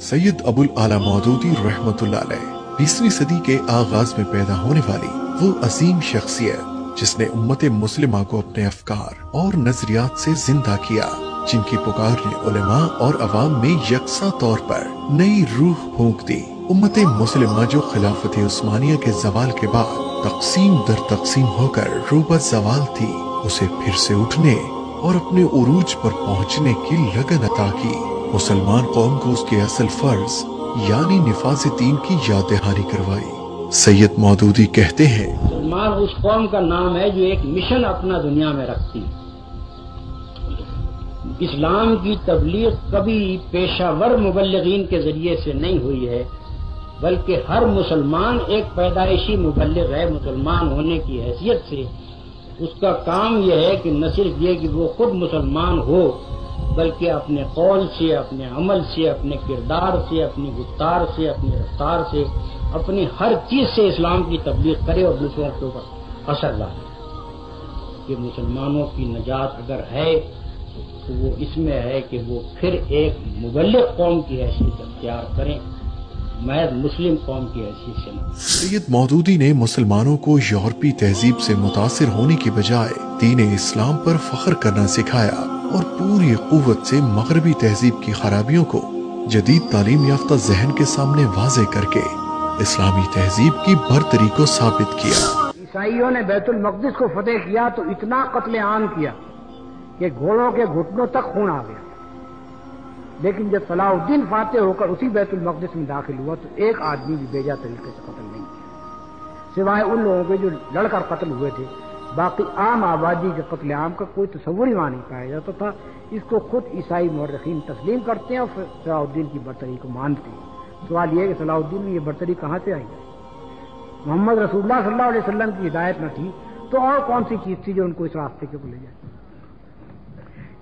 सैयद अबुल आला मौदूदी अलैह, बीसवीं सदी के आगाज़ में पैदा होने वाली वो अजीम शख्सियत, जिसने उम्मत मुस्लिमा को अपने अफकार और नजरियात से ज़िंदा किया, जिनकी पुकार ने उलमा और अवाम में यकसा तौर पर नई रूह फूंक दी। उम्मत मुस्लिमा जो खिलाफत उस्मानिया के जवाल के बाद तकसीम दर तकसीम होकर रूबा जवाल थी, उसे फिर से उठने और अपने उरूज पर पहुँचने की लगन अता की। मुसलमान कौम को उसके असल फ़र्ज़, यानी निफाज दीन की याद दहानी करवाई। सैयद मौदूदी कहते हैं, मुसलमान उस कौम का नाम है जो एक मिशन अपना दुनिया में रखती इस्लाम की तबलीग कभी पेशावर मुबलगिन के ज़रिए से नहीं हुई है, बल्कि हर मुसलमान एक पैदाइशी मुबलग है, मुसलमान होने की हैसियत से। उसका काम यह है कि न सिर्फ़ ये कि वो खुद मुसलमान हो बल्कि अपने कौल से, अपने अमल से, अपने किरदार से, अपनी गुफ्तार से, अपनी रफ्तार से, अपनी हर चीज़ से इस्लाम की तबलीग करे और दूसरों के ऊपर असर डाले। कि मुसलमानों की नजात अगर है तो वो इसमें है कि वो फिर एक मुबलक कौम की हैसियत अख्तियार करें मैं मुस्लिम कौम की हैसियत से सैयद मौदूदी ने मुसलमानों को यूरोपी तहजीब से मुतासर होने की बजाय दीन इस्लाम पर फख्र करना सिखाया। और पूरी कुत से मगरबी तहजीब की खराबियों को जदीद तालीम याफ्ता जहन के सामने वाजे करके इस्लामी तहजीब की बरतरी को साबित किया। ईसाइयों ने बैतुल मकदस को फतेह किया तो इतना कत्ले आम किया कि घोड़ों के घुटनों तक खून आ गया। लेकिन जब सलाउद्दीन फाते होकर उसी बैतुल मकदस में दाखिल हुआ तो एक आदमी भी बेजा तरीके से कत्ल नहीं किया। सिवाय उन लोगों के जो लड़कर कत्ल हुए थे बाकी आम आबादी के कत्ल आम का कोई तस्वुर ही वहाँ नहीं पाया जाता था। इसको खुद ईसाई मौरखीन तस्लीम करते हैं और सलाउद्दीन की बरतरी को मानते हैं। सवाल यह है कि सलाउद्दीन में ये बरतरी कहाँ से आई? मोहम्मद रसूलुल्लाह सल्लल्लाहु अलैहि वसल्लम की हिदायत न थी तो और कौन सी चीज़ थी जो उनको इस रास्ते के ले जाए?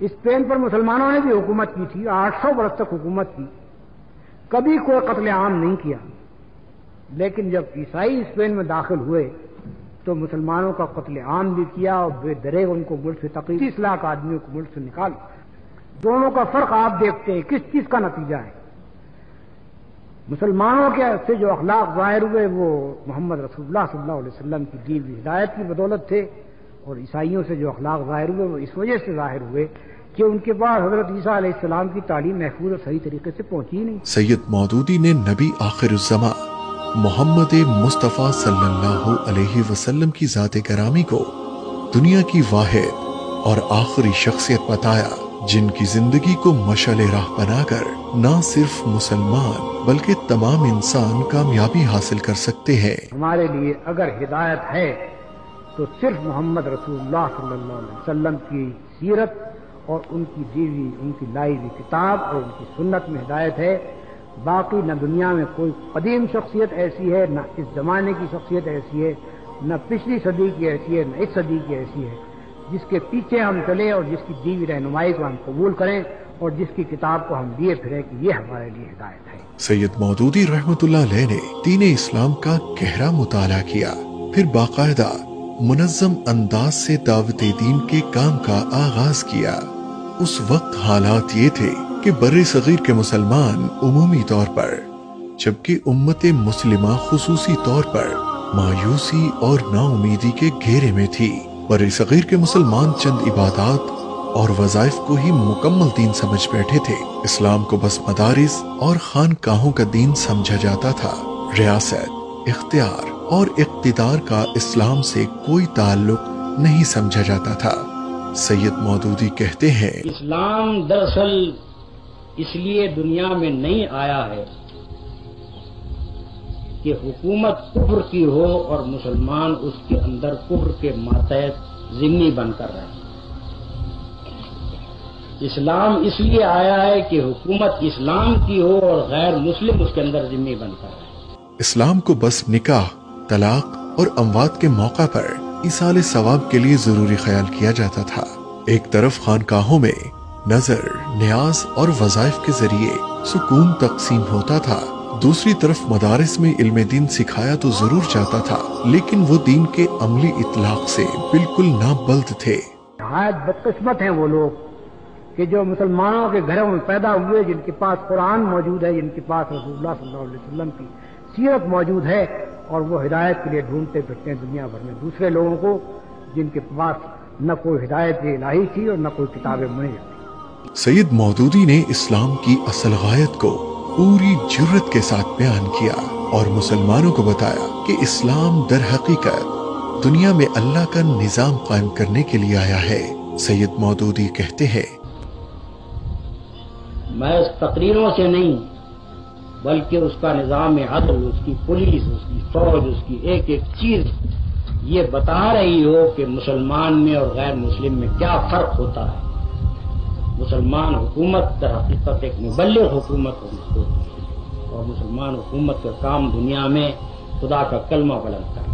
स्पेन पर मुसलमानों ने भी हुकूमत की थी 800 बरस तक हुकूमत की। कभी कोई कत्ले आम नहीं किया। लेकिन जब ईसाई स्पेन में दाखिल हुए तो मुसलमानों का कत्ल आम भी किया और बेदरे उनको मुल्क से तकरीब तीस लाख आदमियों को मुल्क से निकाल। दोनों का फ़र्क आप देखते हैं, किस चीज़ का नतीजा है? मुसलमानों के से जो अखलाक ज़ाहिर हुए, वो मोहम्मद रसूलुल्लाह सल्लल्लाहु अलैहि वसल्लम की दी हुई हिदायत की बदौलत थे और ईसाइयों से जो अखलाक ज़ाहिर हुए, वो इस वजह से ज़ाहिर हुए कि उनके पास हज़रत ईसा की तालीम महफूज और सही तरीके से पहुँची नहीं। सैयद मौदूदी ने नबी आखिर मोहम्मद मुस्तफ़ा सल्लल्लाहु अलैहि वसल्लम की जात करामी को दुनिया की वाहिद और आखिरी शख्सियत बताया, जिनकी ज़िंदगी को मशल राह बनाकर न सिर्फ़ मुसलमान, बल्कि तमाम इंसान कामयाबी हासिल कर सकते हैं। हमारे लिए अगर हिदायत है तो सिर्फ़ मोहम्मद रसूलुल्लाह सल्लल्लाहु अलैहि वसल्लम की सीरत और उनकी दीवी, उनकी लाई हुई किताब और उनकी सुन्नत में हिदायत है। बाकी न दुनिया में कोई कदीम शख्सियत ऐसी है, न इस जमाने की शख्सियत ऐसी है, न पिछली सदी की ऐसी है, न इस सदी की ऐसी है। जिसके पीछे हम चले और जिसकी दीवी रहनुमाई को हम कबूल करें और जिसकी किताब को हम दिए फिरे कि ये हमारे लिए हिदायत है। सैयद मौदूदी रहमतुल्लाह ने दीन इस्लाम का गहरा मुताला किया। फिर बाकायदा मुनज़म अंदाज से दावत दीन के काम का आगाज़ किया। उस वक्त हालात ये थे कि बर सगीर के मुसलमान उमूमी तौर पर, जबकि उम्मत मुस्लिमा खसूसी तौर पर मायूसी और नाउमीदी के घेरे में थी। बर सगीर के मुसलमान चंद इबादत और वजाइफ को ही मुकम्मल दीन समझ बैठे थे। इस्लाम को बस मदारिस और खानकाहों का दीन समझा जाता था। रियासत, इख्तियार और इकतदार का इस्लाम से कोई ताल्लुक नहीं समझा जाता था। सैयद मौदूदी कहते हैं, इस्लाम दरअसल इसलिए दुनिया में नहीं आया है कि हुकूमत कुफर की हो और मुसलमान उसके अंदर कुफर के मातहत जिम्मी बनकर रहे। इस्लाम इसलिए आया है कि हुकूमत इस्लाम की हो और गैर मुस्लिम उसके अंदर जिम्मी बनकर रहे। इस्लाम को बस निकाह, तलाक और अमवात के मौका पर इसाल सवाब के लिए ज़रूरी ख्याल किया जाता था। एक तरफ़ खानकाहों में नज़र न्याज और वजाइफ के ज़रिए सुकून तकसीम होता था। दूसरी तरफ़ मदारस में इल्म दीन सिखाया तो ज़रूर जाता था, लेकिन वो दीन के अमली इतलाक से बिल्कुल नाबल्द थे। नहायत बदकिस्मत हैं वो लोग कि जो मुसलमानों के घरों में पैदा हुए, जिनके पास कुरान मौजूद है, जिनके पास रसूलुल्लाह सल्लल्लाहु अलैहि वसल्लम की सीरत मौजूद है, और वो हिदायत के लिए ढूंढते फिरते हैं दुनिया भर में। दूसरे लोगों को जिनके पास न कोई हिदायत इलाही थी और न कोई किताबें मुनीर थी। सैयद मौदूदी ने इस्लाम की असल गायत को पूरी ज़रूरत के साथ बयान किया और मुसलमानों को बताया कि इस्लाम दर हकीकत दुनिया में अल्लाह का निज़ाम कायम करने के लिए आया है। सैयद मौदूदी कहते हैं, मैं उस तकरीरों से नहीं, बल्कि उसका निज़ाम अदल उसकी पुलिस, उसकी फौज, उसकी एक एक चीज़ ये बता रही हो कि मुसलमान में और गैर मुस्लिम में क्या फ़र्क होता है। मुसलमान हुकूमत दर हकीकत एक मुबल हुकूमत हो और मुसलमान हुकूमत का काम दुनिया में खुदा का कलमा बुलंद करना।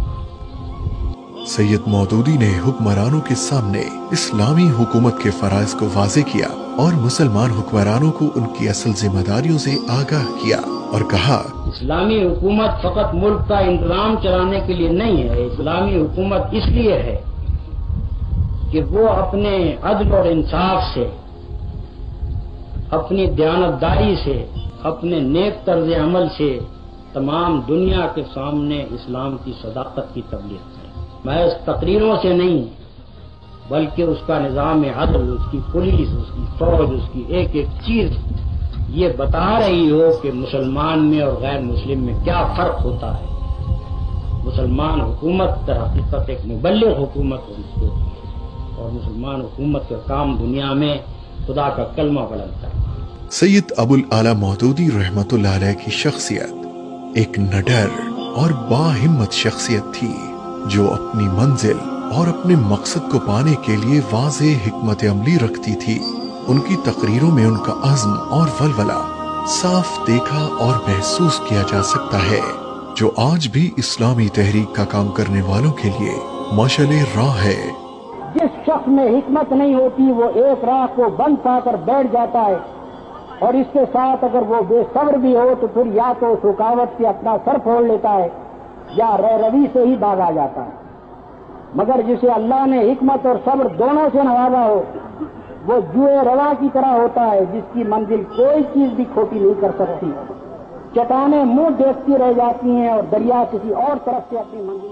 सैयद मौदूदी ने हुक्मरानों के सामने इस्लामी हुकूमत के फराज को वाजे किया और मुसलमान हुक्मरानों को उनकी असल जिम्मेदारियों से आगाह किया और कहा इस्लामी हुकूमत फकत मुल्क का इंतज़ाम चलाने के लिए नहीं है इस्लामी हुकूमत इसलिए है कि वो अपने अदल और इंसाफ से अपनी दयानतदारी से, अपने नेक तर्ज अमल से तमाम दुनिया के सामने इस्लाम की सदाकत की तबलीग करे। महज तकरीरों से नहीं, बल्कि उसका निज़ाम अदल, उसकी पुलिस, उसकी फौज, उसकी एक एक चीज़ ये बता रही हो कि मुसलमान में और गैर मुस्लिम में क्या फ़र्क होता है। मुसलमान हुकूमत दर हकीकत एक मुबल हुकूमत हो। उसको और मुसलमान हुकूमत का काम दुनिया में खुदा का कलमा करना सैयद अबुल आला मौदूदी रहमतुल्लाह की शख्सियत एक नडर और बाहिम्मत शख्सियत थी, जो अपनी मंजिल और अपने मकसद को पाने के लिए वाज हिकमत अमली रखती थी। उनकी तकरीरों में उनका अज़्म और वलवला साफ़ देखा और महसूस किया जा सकता है, जो आज भी इस्लामी तहरीक का काम करने वालों के लिए मशल राह है। में हिकमत नहीं होती, वो एक राह को बंद पाकर बैठ जाता है। और इसके साथ अगर वो बेसब्र भी हो तो फिर या तो उस रुकावट से अपना सर फोड़ लेता है, या रवि से ही भागा जाता है। मगर जिसे अल्लाह ने हिकमत और सब्र दोनों से नवाजा हो, वो जुए रवा की तरह होता है, जिसकी मंजिल कोई चीज़ भी खोटी नहीं कर सकती। चटाने मुँह देखती रह जाती हैं और दरिया किसी और तरफ़ से अपनी मंजिल